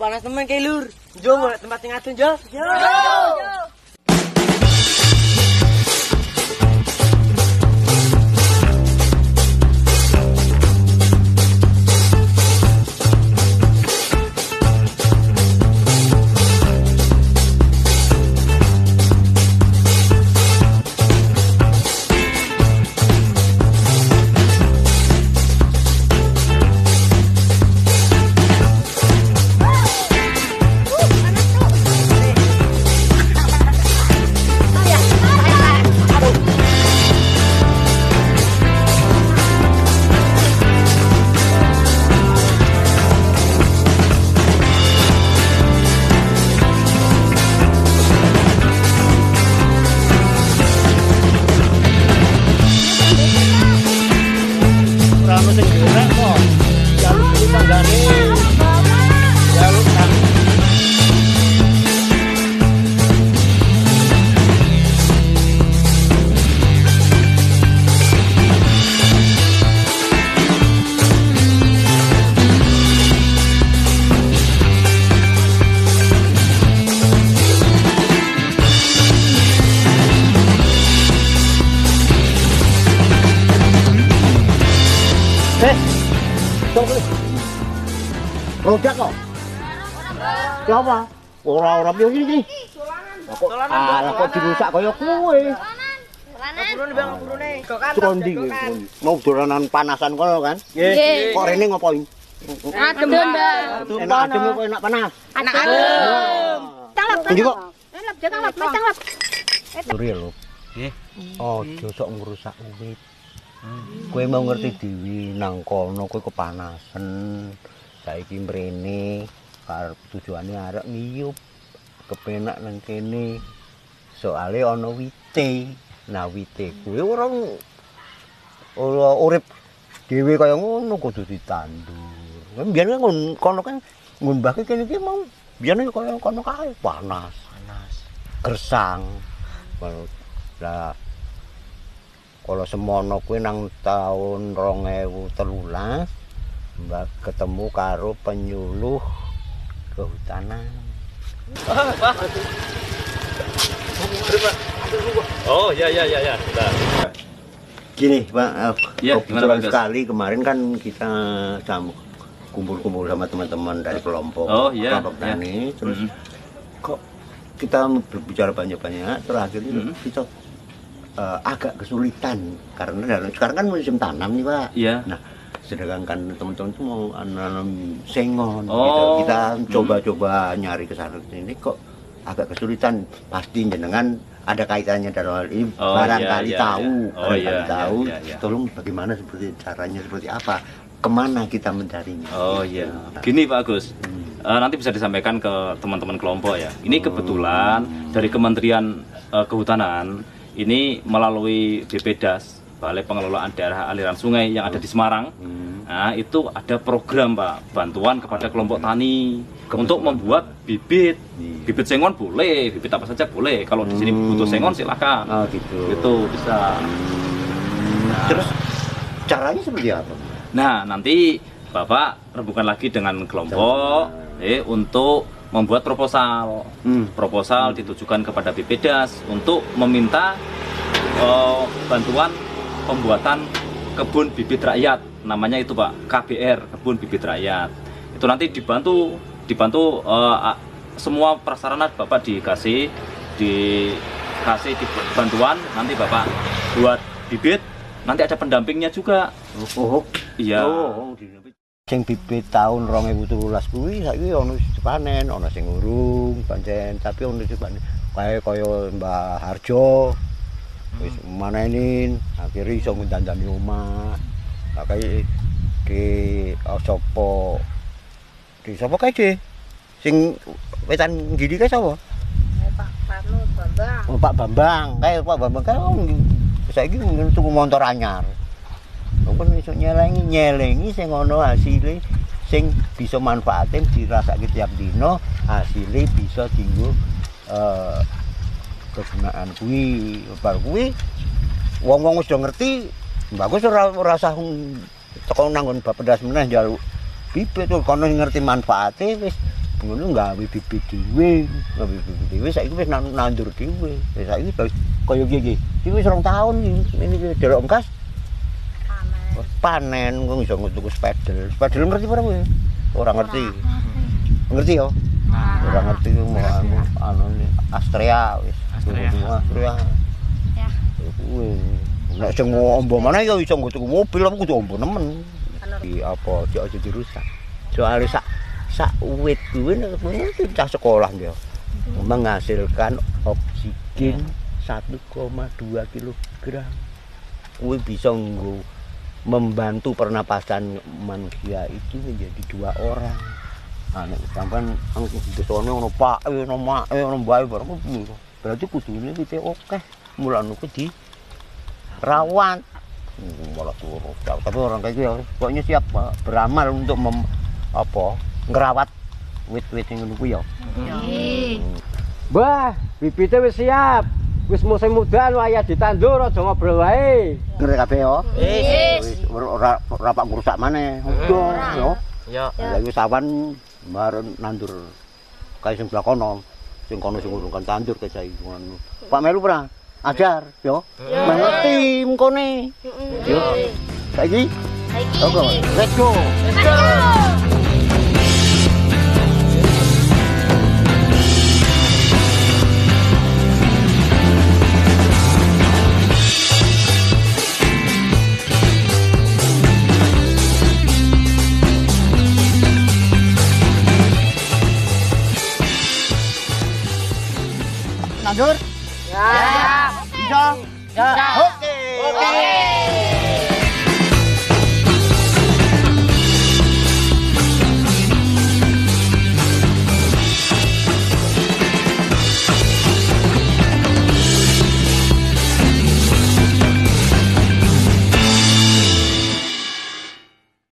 panas temen kayak lur. Jo, mau tempat yang ngadun Jo. Jo. Rano Rodak kok. apa? Ora ora piye iki? Dolanan. kok dirusak kaya kuwe. Dolanan. Dolanan. Turun bang Mau dolanan panasan kok kan? Nggih. Kok rene ngopo iki? Adem, Mbak. Enak adem kok enak panas. Enak adem. Tanglap. Tanglap, jangan tanglap, mas tanglap. Suri lho. Nggih. Ojo sok ngrusak uwit. Kowe mau ngerti Dewi nang kono kowe kepanasan. Saiki mrene karep tujuane arek ngiyup. Kepenak nang kene. Soale ana wite. Nah wite kuwi ora ora urip dhewe kaya ngono kudu ditandur. Kan biyen kan ngon- kono kan ngumbahke kene iki mau biyen kaya kono kae panas. Panas. Gersang. Lah kalau semono kuwi nang tahun 2013 mbak ketemu karo penyuluh kehutanan. Oh, ya ya ya ya. Gini, Pak, eh, Iya, kebetulan Gas? sekali kemarin kan kita sama kumpul-kumpul sama teman-teman dari kelompok Oh, iya, kelompok iya. tani, terus Mhm. kok kita berbicara banyak-banyak terakhir itu Mhm. kita eh, agak kesulitan karena sekarang kan musim tanam nih Pak. Iya. Nah, sedangkan kan teman-teman tuh mau nanam sengon Oh. gitu. Kita coba-coba nyari ke sana ke sini kok agak kesulitan. Pasti jenengan ada kaitannya dalam hal ini Oh, barangkali iya, iya, tahu, iya. Oh, barangkali iya, iya, tahu. iya, iya. Tolong bagaimana seperti caranya seperti apa? Ke mana kita mencarinya? Oh Gitu. iya. Nah, Gini Pak Agus. hmm. Eh, nanti bisa disampaikan ke teman-teman kelompok ya. Ini kebetulan dari Kementerian eh, Kehutanan ini melalui BPDAS Balai Pengelolaan Daerah Aliran Sungai yang ada di Semarang. Hmm. Nah, itu ada program Pak, bantuan kepada kelompok tani untuk membuat bibit. Iya. Bibit sengon boleh, bibit apa saja boleh. Kalau di sini Hmm. butuh sengon silakan. Oh gitu. Itu bisa. Nah. Terus caranya seperti apa? Nah, nanti Bapak rembukan lagi dengan kelompok eh, untuk membuat proposal. Hmm. Proposal ditujukan kepada BPDAS untuk meminta eh, bantuan pembuatan kebun bibit rakyat. Namanya itu Pak, KBR, kebun bibit rakyat. Itu nanti dibantu dibantu a- semua prasarana Bapak dikasih dikasih di bantuan nanti Bapak buat bibit nanti ada pendampingnya juga Oh, Iya. Oh, sing bibit tahun 2017 kuwi saiki ono sing dipanen, ono sing urung pancen, tapi ono sing panen. Kae kaya Mbah Harjo wis manenin, akhirnya iso ngundandani omah. Lah kae di oh, sapa di sapa kae di sing wetan gini kae sapa? Pak Parno Bambang. Oh, Pak Bambang, kae Pak Bambang kae oh, saiki tuku motor anyar. Apa iso nyelengi nyelengi sing ana hasile sing bisa manfaate dirasake tiap dina, hasile bisa dienggo eh kegunaan kuwi. Bar kuwi wong-wong wis do ngerti, bagus ora ora usah teko nanggon Bapedas meneh njaluk bibit kono ngerti manfaate wis ngono gawe bibit dhewe gawe bibit dhewe saiki wis nan- nandur dhewe saiki kaya iki iki iki wis rong taun iki ini iki derok engkas panen. Kok iso tuku spedel spedel ngerti ora kowe ora ngerti. Ngerti. Yo ora ngerti mau anu anu Astrea wis Astrea. Astrea Ya. kuwi nek sing ombo mana ya iso nggo tuku mobil aku kudu ombo nemen. Di apa aja aja dirusak soalnya sak sak wit kuwi cah sekolah dia menghasilkan oksigen 1,2 kg kuwi bisa nggo membantu pernapasan manusia itu menjadi dua orang. Ane sampean ang desone ono pak ono mak ono bae barang kuwi. Berarti kudune kita oke mulane kuwi di rawat Hmm, malah turu tapi orang kayak gitu ya. Pokoknya siap Pak, beramal untuk mem, apa ngerawat wit-wit yang ngono kuwi ya. Mbah, bibitnya wis siap. Wis musim mudan waya ditandur aja ngobrol wae. ngerti kabeh ya Wis. ora ora pak ngrusak maneh. Ya. Yo. lagi sawan bareng nandur kayak sing sebelah kono sing kono sing urungkan tandur saiki ngono. Pak Melu pernah? Ajar yo. Ngerti mengkone yo. Saiki? Oke let's go Nandur? Ya. Ya. Ya. ya. ya. Oke. Oke.